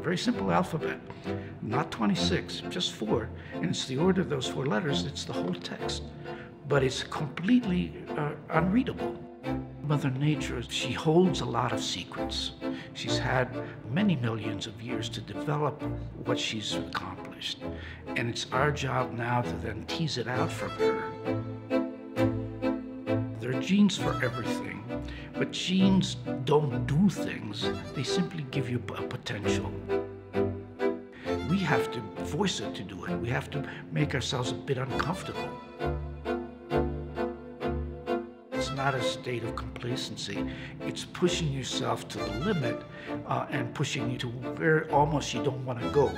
very simple alphabet, not 26, just four. And it's the order of those four letters, it's the whole text. But it's completely uh, unreadable. Mother Nature, she holds a lot of secrets. She's had many millions of years to develop what she's accomplished. And it's our job now to then tease it out from her. There are genes for everything, but genes don't do things. They simply give you a potential. We have to force it to do it. We have to make ourselves a bit uncomfortable It's not a state of complacency. It's pushing yourself to the limit uh, and pushing you to where almost you don't want to go.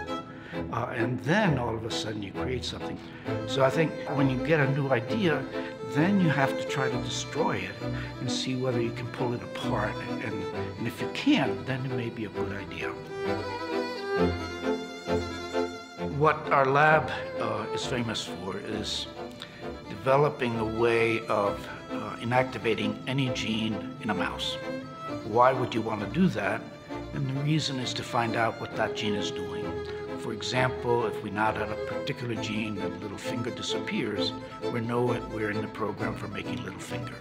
Uh, and then all of a sudden you create something. So I think when you get a new idea, then you have to try to destroy it and see whether you can pull it apart. And, and if you can't, then it may be a good idea. What our lab uh, is famous for is developing a way of uh, inactivating any gene in a mouse. Why would you want to do that? And the reason is to find out what that gene is doing. For example, if we knock out a particular gene, the little finger disappears, we know we're in the program for making little finger.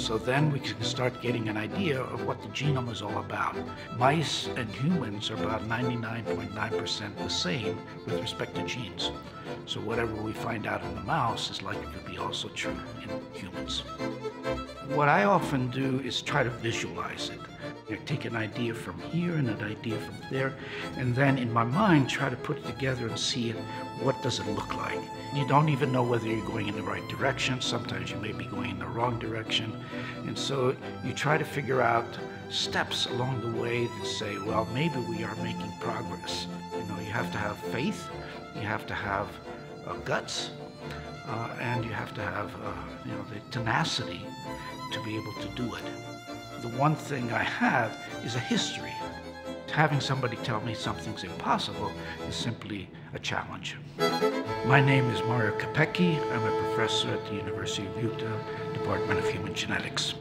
So then we can start getting an idea of what the genome is all about. Mice and humans are about 99.9% the same with respect to genes. So whatever we find out in the mouse is likely to be also true in humans. What I often do is try to visualize it. I take an idea from here and an idea from there, and then in my mind try to put it together and see it, what does it look like. You don't even know whether you're going in the right direction. Sometimes you may be going in the wrong direction. And so you try to figure out steps along the way to say, well, maybe we are making progress. You know, you have to have faith, you have to have uh, guts, uh, and you have to have, uh, you know, the tenacity to be able to do it the one thing I have is a history. Having somebody tell me something's impossible is simply a challenge. My name is Mario Capecchi. I'm a professor at the University of Utah, Department of Human Genetics.